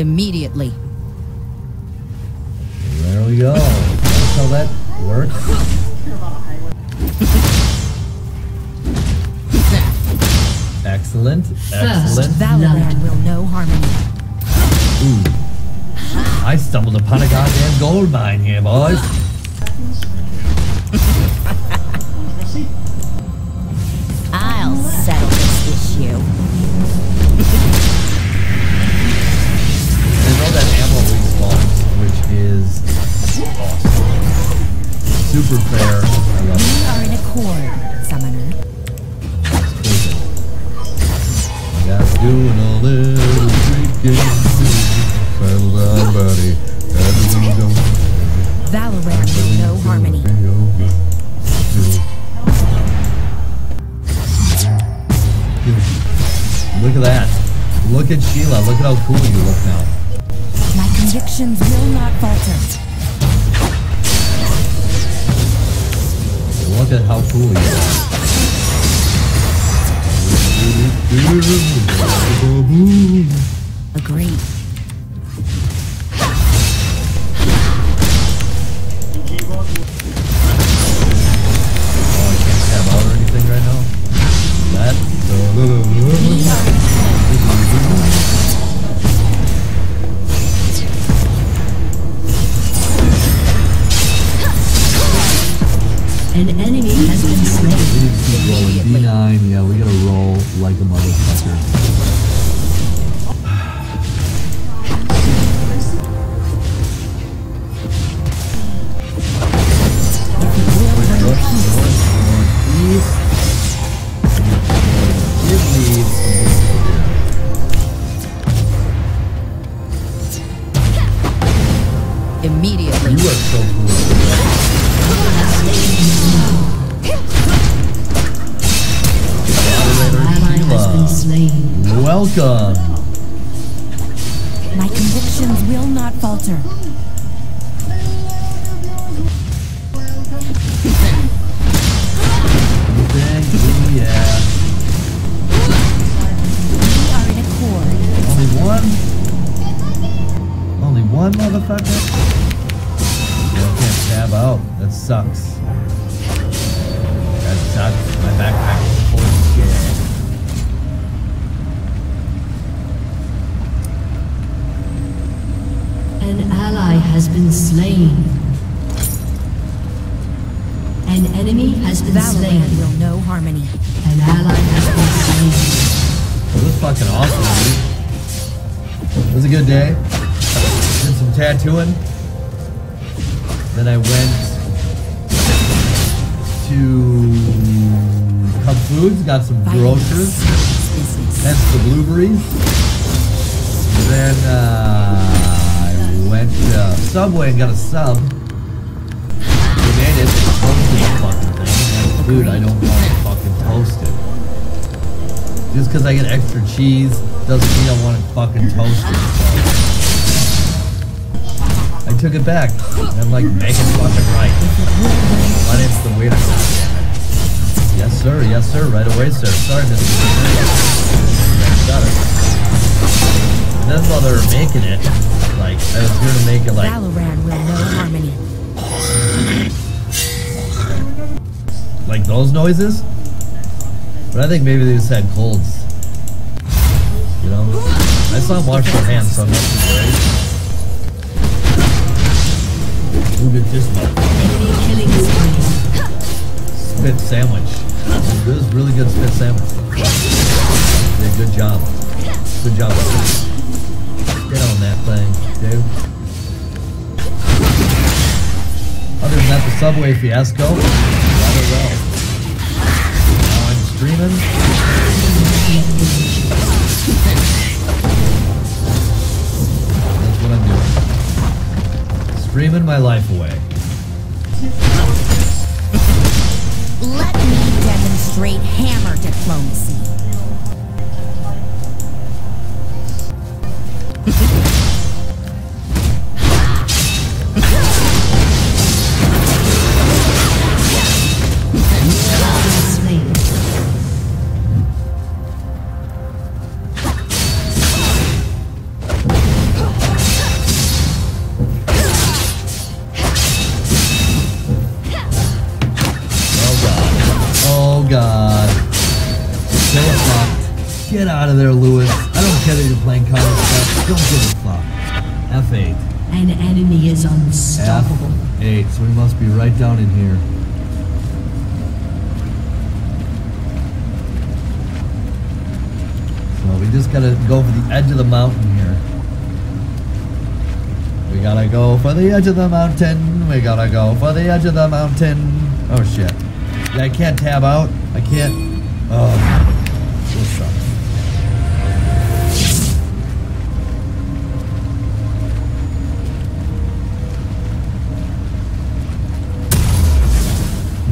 Immediately. There we go. That's how that works. Excellent. Excellent. Valoran will know harmony. Ooh. I stumbled upon a goddamn gold mine here, boys. Super fair. I love We it. are in accord, Summoner. I got doing all this freaking Settle down, buddy. Everything goes Valoran will know harmony. Look at that. Look at Sheila. Look at how cool you look now. My convictions will not falter. Look at how cool. Oh, Welcome. My convictions will not falter. Anything? Yeah. We are in accord. Only one? Only one motherfucker? I can't tab out. That sucks. That sucks. My backpack An ally has been slain. An enemy has been slain. Valoran will know harmony. An ally has been slain. It was fucking awesome, dude. It was a good day. Did some tattooing. Then I went to Cub Foods, got some groceries. Business. That's the blueberries. Then uh, I went to uh, Subway and got a sub. Made it. Toasted the fucking thing. And, Dude, I don't want to fucking toast it. Just because I get extra cheese doesn't mean I want it fucking toasted. So. I took it back. I'm like, make it fucking right. My name's the waiter. Yes, sir. Yes, sir. Right away, sir. Sorry, Mr. Got it. And then while they were making it, I was here to make it like, Valoran will know harmony. like those noises. But I think maybe they just had colds. You know? I saw them wash their hands, so I'm not too worried. Look at this motherfucker. Enemy killing spree. Spit sandwich. This is really good spit sandwich. Yeah, good job. Good job. Get on that thing, dude. Other than that, the Subway fiasco, rather well. Now I'm streaming. That's what I'm doing. Streaming my life away. Let me demonstrate hammer diplomacy. Slain. Get out of there, Lewis. I don't care that you're playing Counter Strike. Don't give a fuck. F8. An enemy is unstoppable. F8. So we must be right down in here. So we just gotta go for the edge of the mountain here. We gotta go for the edge of the mountain. We gotta go for the edge of the mountain. Oh shit. Yeah, I can't tab out. I can't. Oh. This sucks.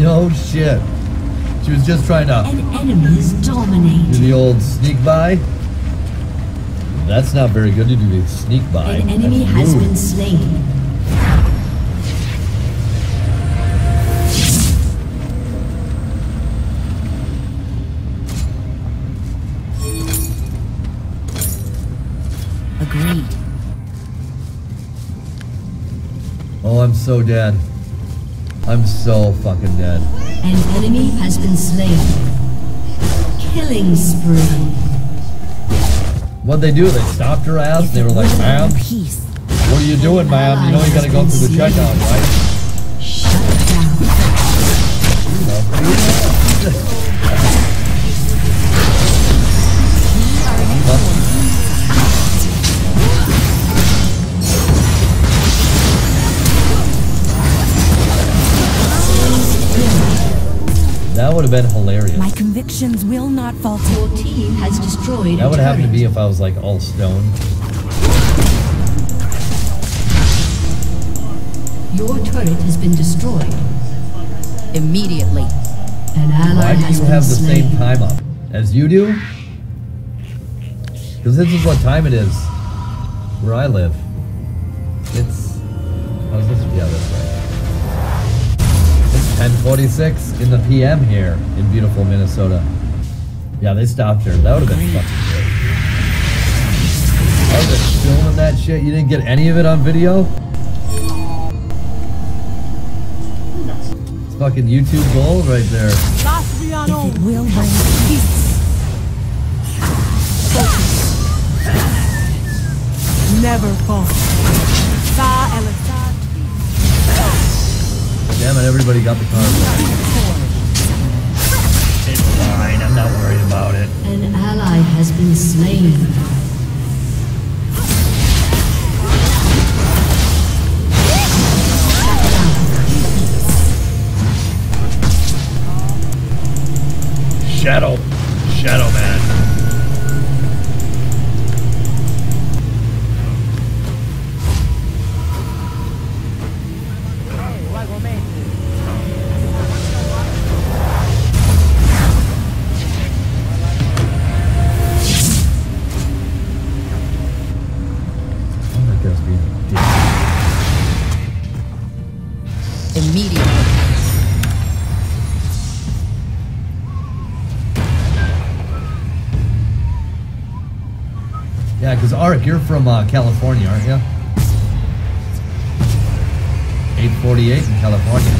No oh, shit. She was just trying to An enemy is do dominating. the old sneak by. That's not very good to do the sneak by. An enemy That's has rude. been slain. Agreed. Oh, I'm so dead. I'm so fucking dead. An enemy has been slain. Killing spree. What'd they do? They stopped her ass and they were like, ma'am, Peace. what are you doing, ma'am? You know you gotta go through the checkout, right? Shut down. would have been hilarious. My convictions will not falter. Your team has destroyed That a would happen to be if I was like all stone. Your turret has been destroyed. Immediately. An ally Why do you have the slain. same time up as you do? Because this is what time it is where I live. It's how's this? Yeah, this way. It's 10:46 in the PM here in beautiful Minnesota. Yeah, they stopped her. That would have been fucking great. I was filming that shit. You didn't get any of it on video. It's fucking YouTube gold right there. If it will bring peace. Never fall. Sa everybody got the car. It's fine, I'm not worried about it. An ally has been slain. Shadow. Shadow Man. Because Arik, you're from uh, California, aren't you? 848 in California.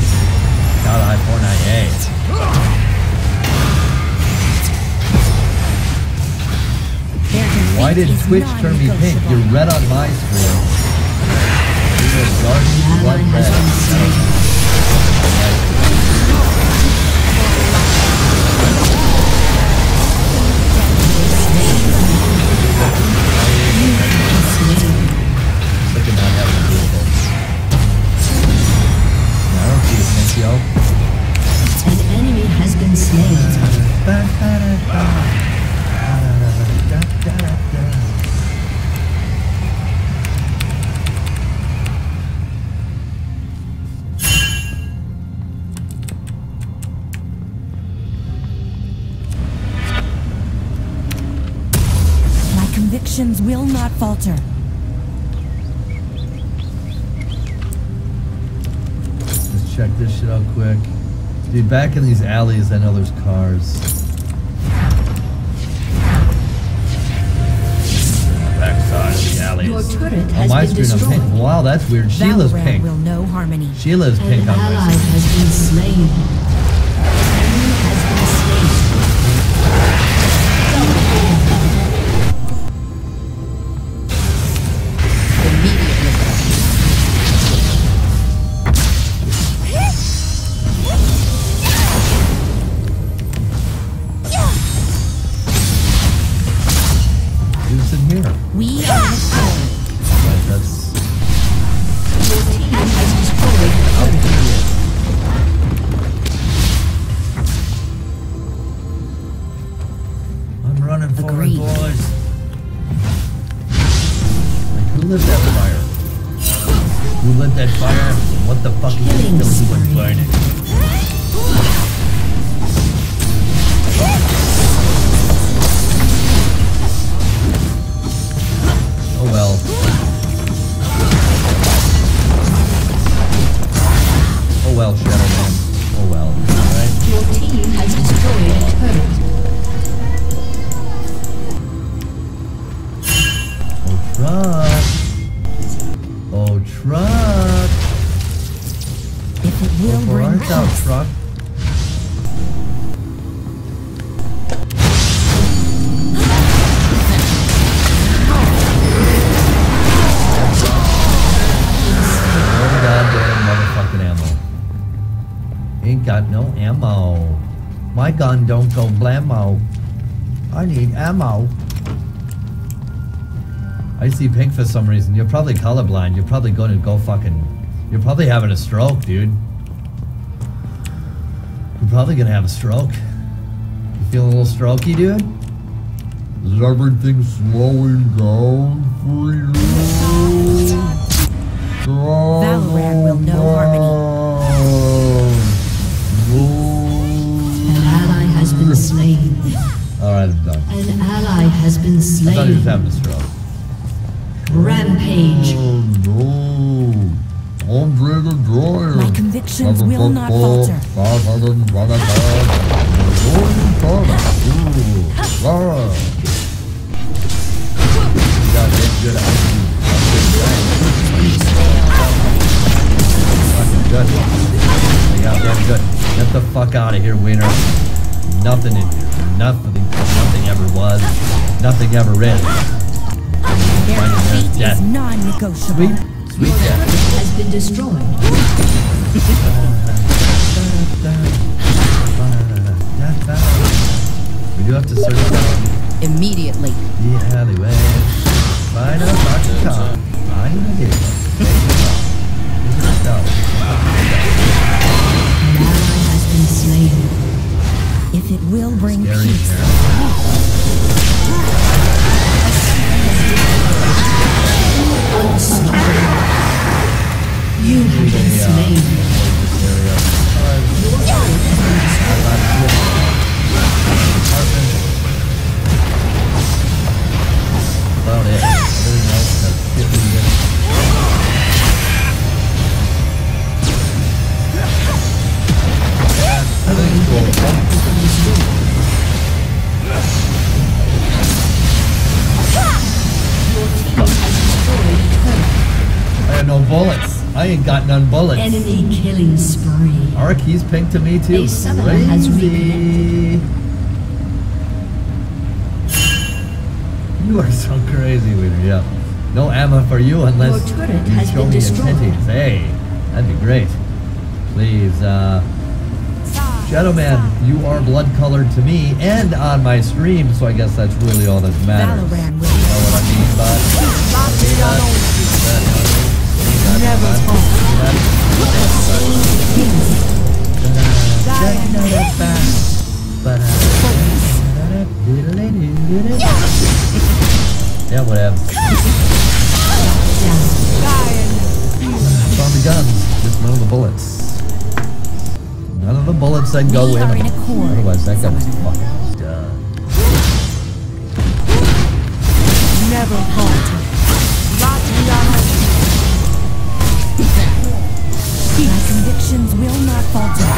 Got I-498. Why did Twitch turn me pink? You're red on my screen. You're dark red. Not falter. Let's check this shit out quick. Dude, back in these alleys, I know there's cars. Backside of the alleys. Your turret On has my been screen, I'm pink. Wow, that's weird. Sheila's pink. will know harmony. Sheila's An pink on my screen. has been slain. I need ammo. I see pink for some reason. You're probably colorblind. You're probably going to go fucking. You're probably having a stroke, dude. You're probably gonna have a stroke. You feel a little strokey, dude? Is everything slowing down for you? Valoran will know harmony. An ally has been slain. Alright, I'm done. An ally has been I thought he was slain. having a stroke. Rampage. Oh no. Andre the Dryer. My convictions will not falter. Goddamn good attitude. Fucking good. Goddamn good. Get the fuck out of here, Wiener. Nothing in here. Nothing. Nothing ever was. Nothing ever is. their Finding defeat death. is non-negotiable. Sweet, sweet death. Has been destroyed. We do have to search down Immediately. the alleyway. I have no bullets. I ain't got none bullets. Enemy killing spree. Our keys pink to me too. A summoner has Crazy. You are so crazy, Weaver. Yeah. No ammo for you unless Your turret you has show been me destroyed. incentives. Hey, that'd be great. Please, uh, Shadow Man, you are blood colored to me and on my stream, so I guess that's really all that matters. Will You know what I mean, bud? Never. Yeah, whatever. Found the guns, just none of the bullets. None of the bullets that go in them. Otherwise, that gun was fucking done. Never falter. Latriano. My convictions will not falter.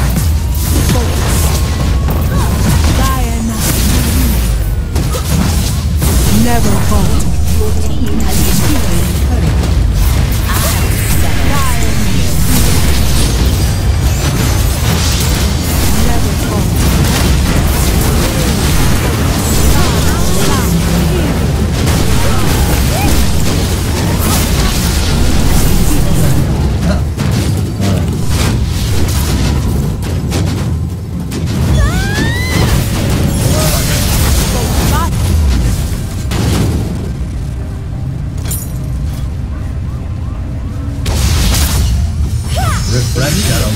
Never falter. Your team has destroyed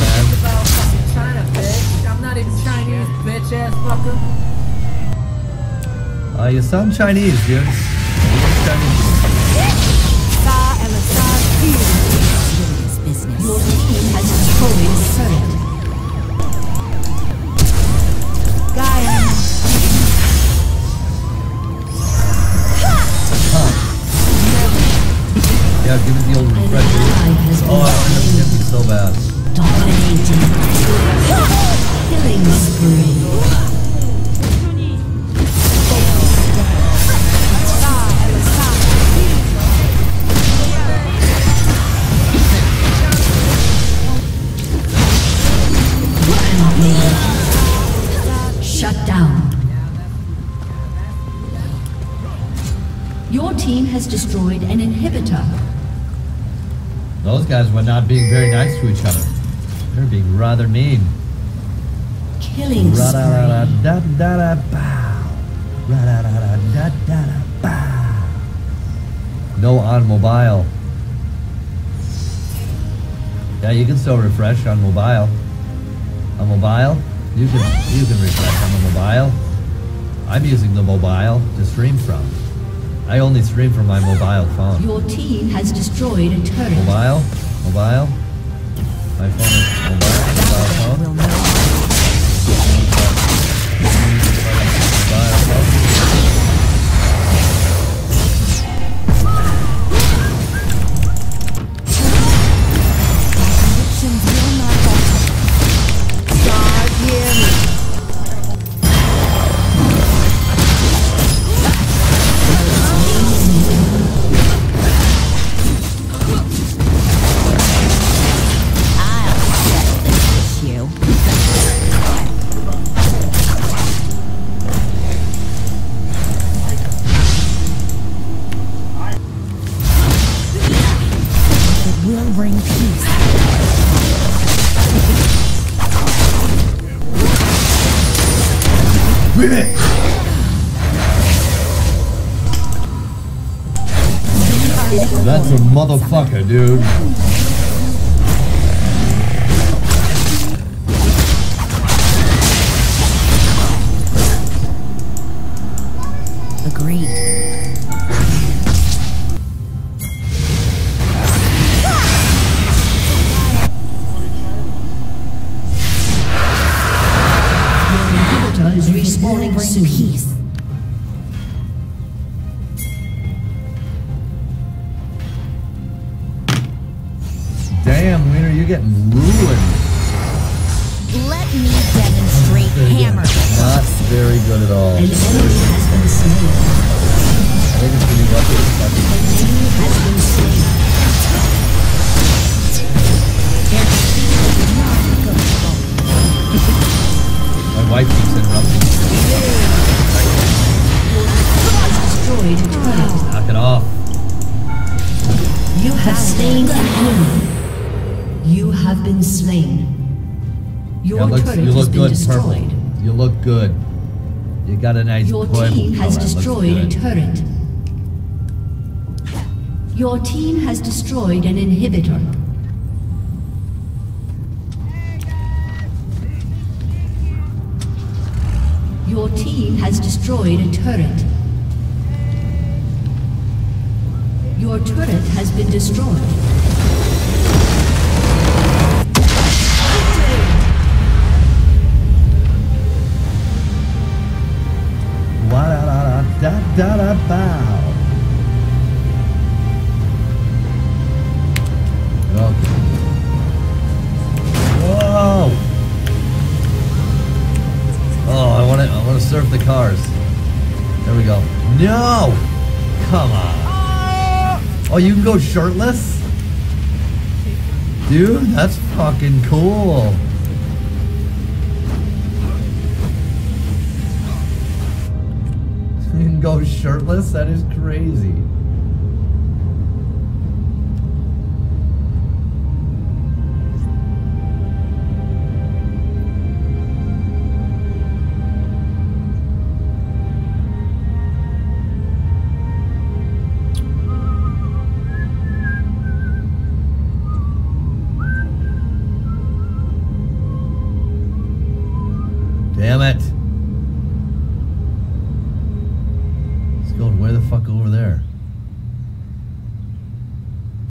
Man. China, bitch. I'm not even Chinese, bitch ass fucker. Uh, you sound Chinese, dude. You look Chinese. Has destroyed an inhibitor. Those guys were not being very nice to each other. They're being rather mean. Killing spree. No on mobile. Yeah, you can still refresh on mobile. On mobile, you can you can refresh on the mobile. I'm using the mobile to stream from. I only stream from my mobile phone. Your team has destroyed a turret. Mobile, mobile. My phone is mobile. Mobile phone. Dude. Agreed. Keeps interrupting. Destroyed. Knock it off. You have slain an enemy. You have been slain. Your Yeah, looks- turret you has look been good, destroyed. purple. You look good. You got a nice Your team has. Destroyed a turret. Your team has destroyed an inhibitor. Your team has destroyed a turret. Your turret has been destroyed. Wa-da-da-da-da-da-da-bow. Okay. Come on. Oh, you can go shirtless? Dude, that's fucking cool. You can go shirtless? That is crazy.